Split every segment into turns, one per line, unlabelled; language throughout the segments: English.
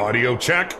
Audio check.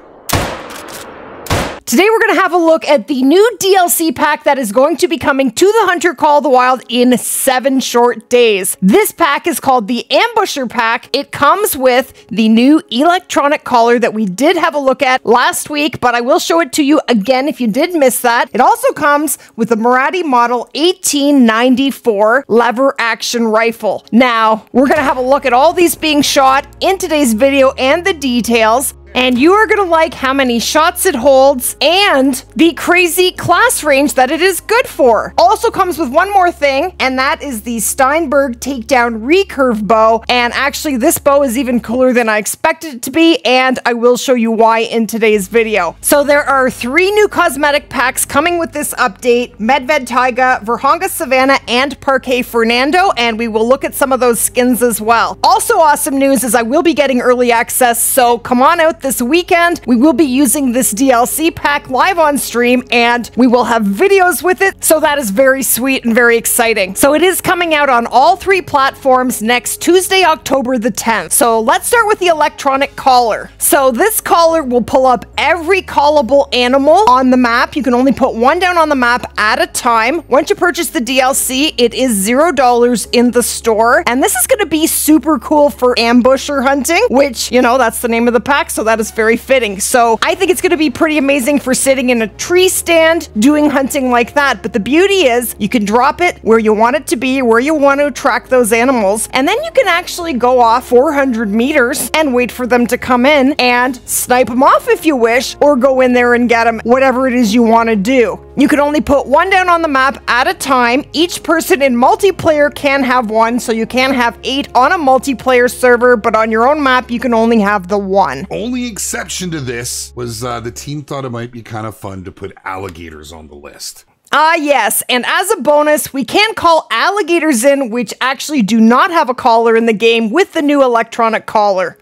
Today we're going to have a look at the new DLC pack that is going to be coming to the Hunter Call the Wild in seven short days. This pack is called the Ambusher Pack. It comes with the new electronic collar that we did have a look at last week, but I will show it to you again if you did miss that. It also comes with the Moradi Model 1894 lever action rifle. Now, we're going to have a look at all these being shot in today's video and the details. And you are gonna like how many shots it holds and the crazy class range that it is good for. Also comes with one more thing, and that is the Steinberg Takedown Recurve bow. And actually, this bow is even cooler than I expected it to be, and I will show you why in today's video. So there are three new cosmetic packs coming with this update, Medved Taiga, Vurhonga Savanna, and Parque Fernando, and we will look at some of those skins as well. Also awesome news is I will be getting early access, so come on out this weekend. We will be using this DLC pack live on stream and we will have videos with it. So that is very sweet and very exciting. So it is coming out on all three platforms next Tuesday, October the 10th. So let's start with the electronic collar. So this collar will pull up every callable animal on the map. You can only put one down on the map at a time. Once you purchase the DLC, it is zero dollars in the store. And this is going to be super cool for ambusher hunting, which, you know, that's the name of the pack. So that is very fitting. So I think it's going to be pretty amazing for sitting in a tree stand doing hunting like that. But the beauty is you can drop it where you want it to be, where you want to attract those animals. And then you can actually go off 400 meters and wait for them to come in and snipe them off if you wish, or go in there and get them, whatever it is you want to do. You can only put one down on the map at a time. Each person in multiplayer can have one, so you can have eight on a multiplayer server, but on your own map, you can only have the one.
Only exception to this was uh, the team thought it might be kind of fun to put alligators on the list.
Ah, yes, and as a bonus, we can call alligators in, which actually do not have a collar in the game with the new electronic collar.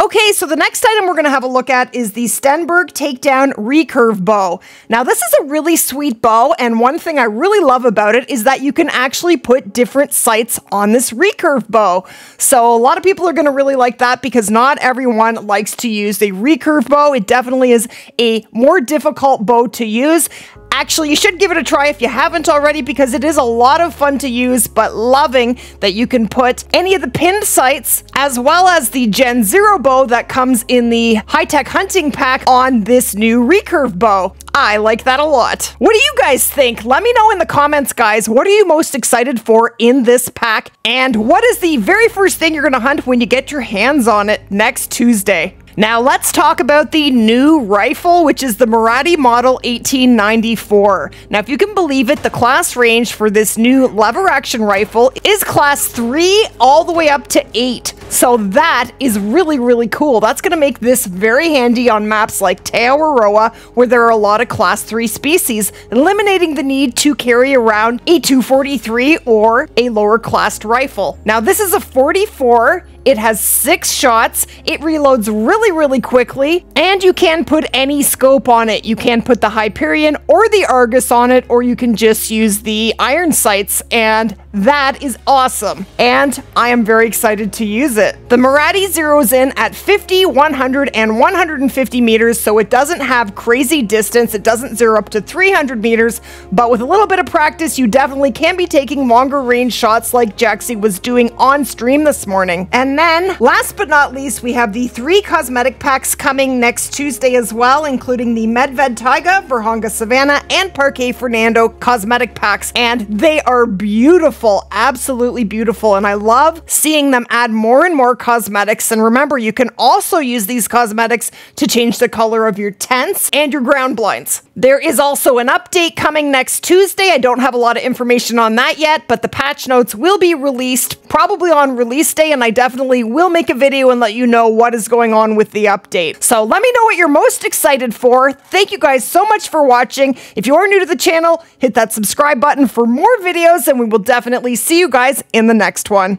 Okay, so the next item we're going to have a look at is the Stenburg Takedown Recurve Bow. Now, this is a really sweet bow, and one thing I really love about it is that you can actually put different sights on this recurve bow. So a lot of people are going to really like that because not everyone likes to use the recurve bow. It definitely is a more difficult bow to use. Actually, you should give it a try if you haven't already because it is a lot of fun to use, but loving that you can put any of the pinned sights as well as the Gen Zero bow that comes in the high-tech hunting pack on this new recurve bow. I like that a lot. What do you guys think? Let me know in the comments, guys. What are you most excited for in this pack? And what is the very first thing you're going to hunt when you get your hands on it next Tuesday? Now let's talk about the new rifle, which is the Moradi Model 1894. Now, if you can believe it, the class range for this new lever action rifle is class 3 all the way up to 8. So that is really, really cool. That's going to make this very handy on maps like Te Awaroa, where there are a lot of class 3 species, eliminating the need to carry around a 243 or a lower classed rifle. Now, this is a 44 it has six shots. It reloads really, really quickly. And you can put any scope on it. You can put the Hyperion or the Argus on it, or you can just use the iron sights. And that is awesome. And I am very excited to use it. The Moradi zeroes in at 50, 100, and 150 meters, so it doesn't have crazy distance. It doesn't zero up to 300 meters, but with a little bit of practice, you definitely can be taking longer range shots like Jaxie was doing on stream this morning. And and then, last but not least, we have the three cosmetic packs coming next Tuesday as well, including the Medved Taiga, Vurhonga Savanna, and Parque Fernando cosmetic packs. And they are beautiful, absolutely beautiful. And I love seeing them add more and more cosmetics. And remember, you can also use these cosmetics to change the color of your tents and your ground blinds. There is also an update coming next Tuesday. I don't have a lot of information on that yet, but the patch notes will be released probably on release day, and I definitely definitely will make a video and let you know what is going on with the update. So let me know what you're most excited for. Thank you guys so much for watching. If you are new to the channel, hit that subscribe button for more videos and we will definitely see you guys in the next one.